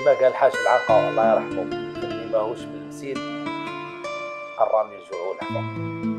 كما قال الحاج العنقا الله يرحمه اللي ماهوش بالمسيد قرام يرجعوا لحظه